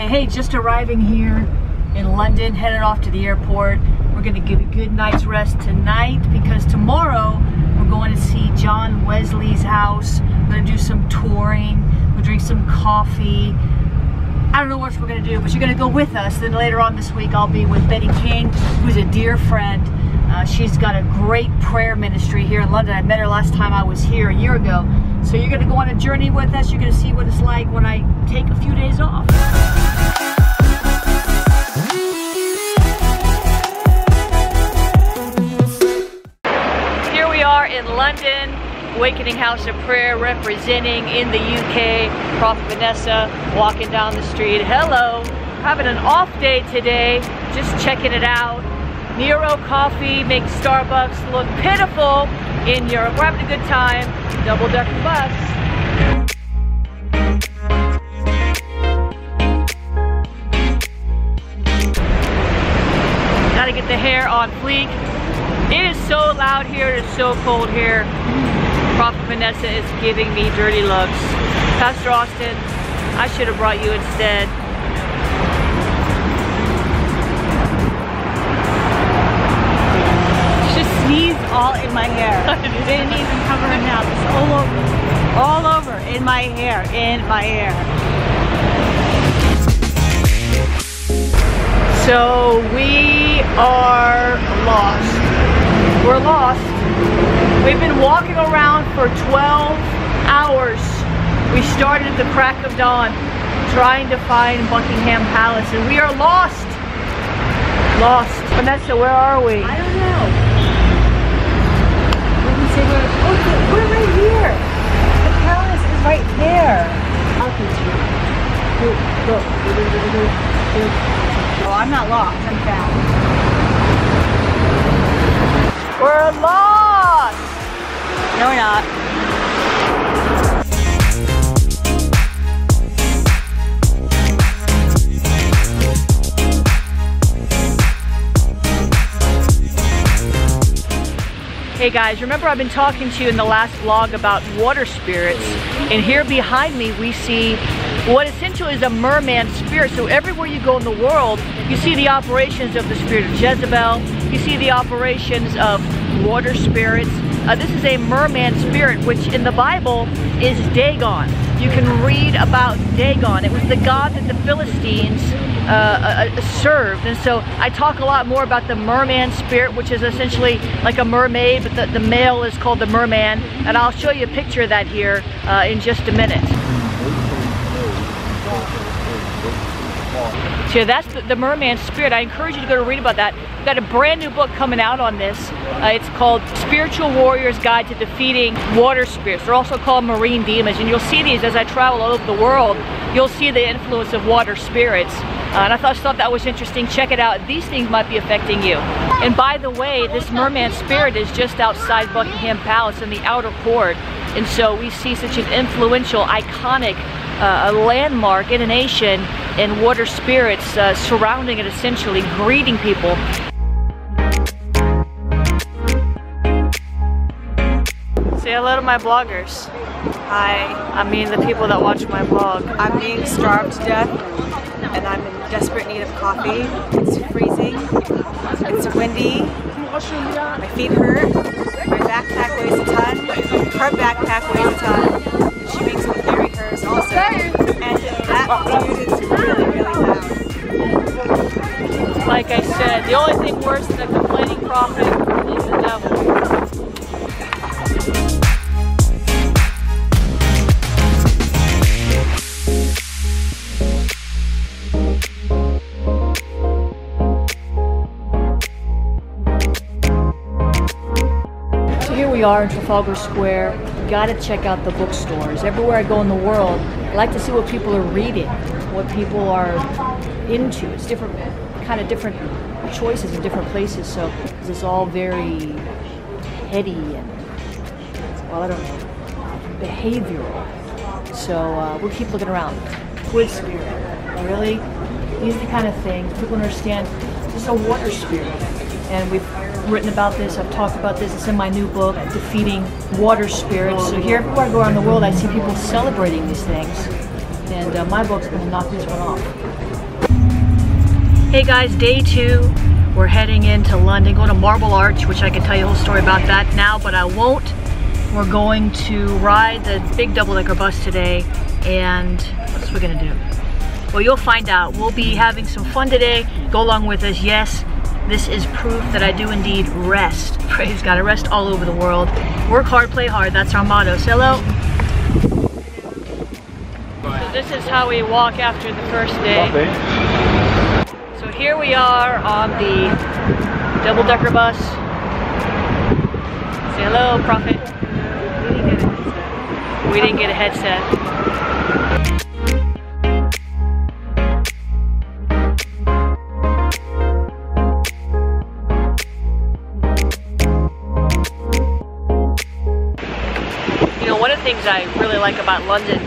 Hey, hey, just arriving here in London, headed off to the airport. We're gonna get a good night's rest tonight because tomorrow we're going to see John Wesley's house. We're gonna do some touring, we'll drink some coffee. I don't know what we're gonna do, but you're gonna go with us. Then later on this week, I'll be with Betty King, who's a dear friend. Uh, she's got a great prayer ministry here in London. I met her last time I was here a year ago. So you're gonna go on a journey with us. You're gonna see what it's like when I take a few days off. Here we are in London, Awakening House of Prayer representing in the UK, Prophet Vanessa walking down the street. Hello, having an off day today, just checking it out. Nero Coffee makes Starbucks look pitiful in Europe. We're having a good time. Double decker bus. Gotta get the hair on fleek. It is so loud here, it is so cold here. Prophet Vanessa is giving me dirty looks. Pastor Austin, I should have brought you instead. All in my hair. Didn't even cover her mouth. It's all over. All over. In my hair. In my hair. So we are lost. We're lost. We've been walking around for 12 hours. We started at the crack of dawn trying to find Buckingham Palace and we are lost. Lost. Vanessa, where are we? I don't know. See where. Oh, we're right here. The palace is right there. I'll you. Go, go. Oh, I'm not lost. I'm found. Hey guys, remember I've been talking to you in the last vlog about water spirits and here behind me we see what essentially is a merman spirit. So everywhere you go in the world, you see the operations of the spirit of Jezebel, you see the operations of water spirits. Uh, this is a merman spirit, which in the Bible is Dagon. You can read about Dagon. It was the god that the Philistines uh, uh, served. And so I talk a lot more about the merman spirit, which is essentially like a mermaid, but the, the male is called the merman. And I'll show you a picture of that here uh, in just a minute. So that's the, the merman spirit. I encourage you to go to read about that. We've got a brand new book coming out on this. Uh, it's called Spiritual Warrior's Guide to Defeating Water Spirits. They're also called marine demons. And you'll see these as I travel all over the world. You'll see the influence of water spirits. Uh, and I thought, thought that was interesting. Check it out. These things might be affecting you. And by the way, this merman spirit is just outside Buckingham Palace in the outer court. And so we see such an influential, iconic uh, landmark in a nation and water spirits uh, surrounding it essentially, greeting people. Say hello to my bloggers. Hi, I mean the people that watch my blog. I'm being starved to death and I'm in desperate need of coffee. It's freezing. It's windy. My feet hurt. My backpack weighs a ton. Her backpack weighs a ton. And she makes me carry hers also. And that dude is really, really loud. Like I said, the only thing worse than a complaining prophet is the devil. We are in Trafalgar Square. Gotta check out the bookstores. Everywhere I go in the world, I like to see what people are reading, what people are into. It's different, kind of different choices in different places. So it's all very heady and, well, I don't know, behavioral. So uh, we'll keep looking around. Wood spirit, really? These are the kind of things people understand. This is a water spirit, and we've written about this. I've talked about this. It's in my new book, Defeating Water Spirits. So here, everywhere I go around the world, I see people celebrating these things, and uh, my book's going to knock this one off. Hey guys, day two. We're heading into London, going to Marble Arch, which I can tell you a whole story about that now, but I won't. We're going to ride the big double-decker bus today, and what's we gonna do? Well, you'll find out. We'll be having some fun today. Go along with us. Yes, this is proof that I do indeed rest. Praise God, I rest all over the world. Work hard, play hard. That's our motto. Say hello. So this is how we walk after the first day. Eh? So here we are on the double-decker bus. Say hello, Prophet. We didn't get a headset. Things I really like about London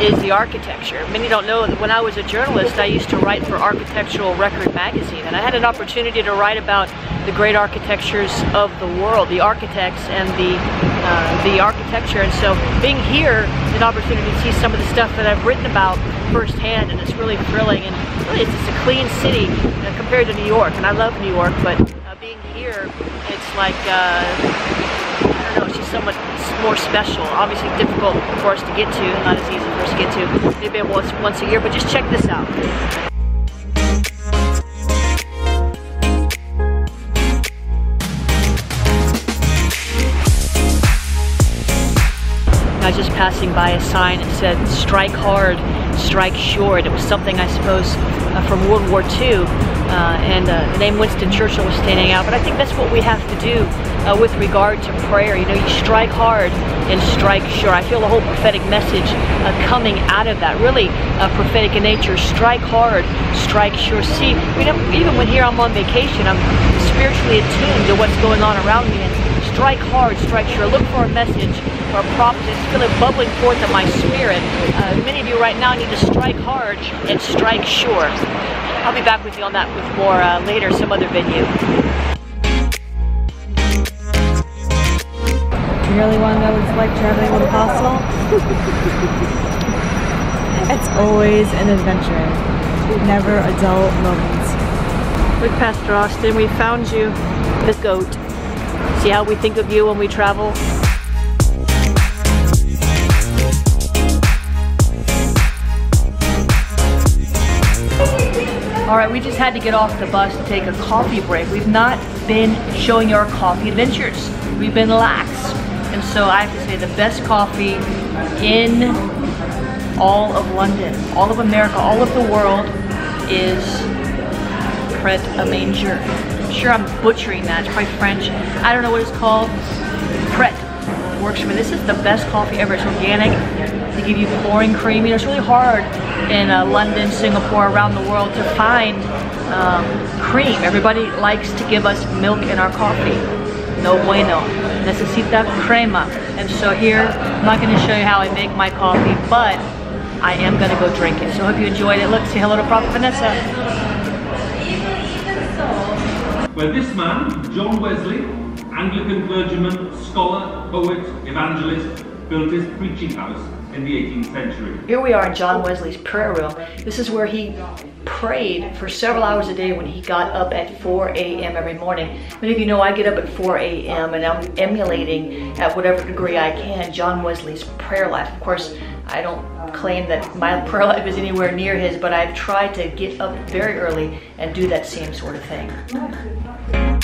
is the architecture. Many don't know that when I was a journalist, I used to write for Architectural Record magazine, and I had an opportunity to write about the great architectures of the world, the architects and the uh, the architecture. And so, being here is an opportunity to see some of the stuff that I've written about firsthand, and it's really thrilling. And really, it's a clean city uh, compared to New York, and I love New York, but uh, being here, it's like uh, it's just somewhat more special. Obviously difficult for us to get to, not as easy for us to get to. Maybe once, once a year, but just check this out. I was just passing by a sign that said strike hard, strike sure. It was something I suppose uh, from World War II uh, and uh, the name Winston Churchill was standing out. But I think that's what we have to do uh, with regard to prayer. You know, you strike hard and strike sure. I feel the whole prophetic message uh, coming out of that. Really uh, prophetic in nature. Strike hard, strike sure. See, you know, even when here I'm on vacation, I'm spiritually attuned to what's going on around me. And strike hard, strike sure. Look for a message or a prophecy. It's feeling bubbling forth in my spirit. Uh, many of you right now need to strike hard and strike sure. I'll be back with you on that with more uh, later, some other venue. Really want to know what it's like traveling with Apostle? it's always an adventure, never a dull moment. Look, Pastor Austin, we found you, the goat. See how we think of you when we travel? All right, we just had to get off the bus to take a coffee break. We've not been showing our coffee adventures. We've been lax. So I have to say the best coffee in all of London, all of America, all of the world is Pret a Manger. Sure I'm butchering that. It's probably French. I don't know what it's called. Pret works for me. This is the best coffee ever. It's organic. They give you pouring cream. You know, it's really hard in uh, London, Singapore, around the world to find um, cream. Everybody likes to give us milk in our coffee. No bueno necesita crema. And so here, I'm not gonna show you how I make my coffee, but I am gonna go drink it. So I hope you enjoyed it. Look, say hello to Prophet Vanessa. Well, this man, John Wesley, Anglican clergyman, scholar, poet, evangelist, built his preaching house in the 18th century. Here we are in John Wesley's prayer room. This is where he prayed for several hours a day when he got up at 4 a.m. every morning. Many of you know I get up at 4 a.m. and I'm emulating at whatever degree I can John Wesley's prayer life. Of course, I don't claim that my prayer life is anywhere near his, but I've tried to get up very early and do that same sort of thing.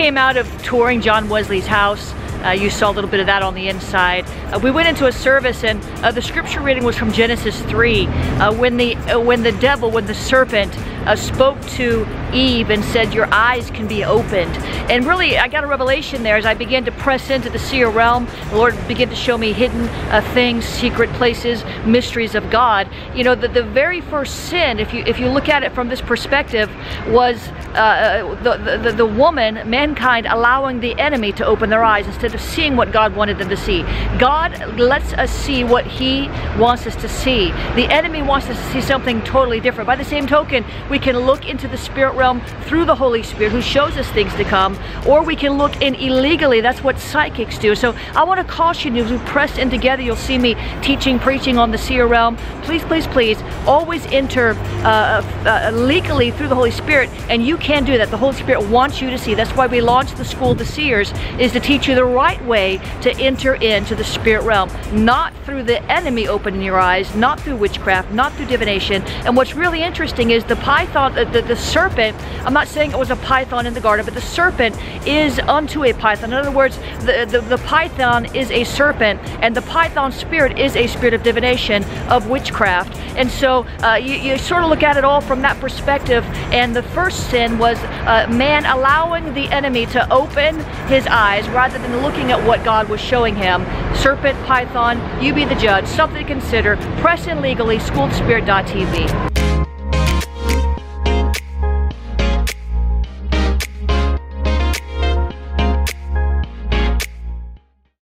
Came out of touring John Wesley's house. Uh, you saw a little bit of that on the inside. Uh, we went into a service and uh, the scripture reading was from Genesis 3. Uh, when the uh, when the devil, when the serpent uh, spoke to Eve and said, your eyes can be opened. And really, I got a revelation there as I began to press into the seer realm. The Lord began to show me hidden uh, things, secret places, mysteries of God. You know, the, the very first sin, if you if you look at it from this perspective, was uh, the, the, the woman, mankind, allowing the enemy to open their eyes instead of seeing what God wanted them to see. God lets us see what he wants us to see. The enemy wants us to see something totally different. By the same token, We can look into the spirit realm through the Holy Spirit who shows us things to come, or we can look in illegally. That's what psychics do. So I want to caution you as we press in together. You'll see me teaching, preaching on the seer realm. Please, please, please, always enter uh, uh, legally through the Holy Spirit, and you can do that. The Holy Spirit wants you to see. That's why we launched the School of the Seers, is to teach you the right way to enter into the spirit realm, not through the enemy opening your eyes, not through witchcraft, not through divination. And what's really interesting is the python, the, the, the serpent, I'm not saying it was a python in the garden, but the serpent is unto a python. In other words, the, the, the python is a serpent, and the python spirit is a spirit of divination, of witchcraft. And so uh, you, you, sort of look at it all from that perspective. And the first sin was uh, man allowing the enemy to open his eyes rather than looking at what God was showing him. Serpent, python, you be the judge. Something to consider. Press in legally, schoolspirit.tv.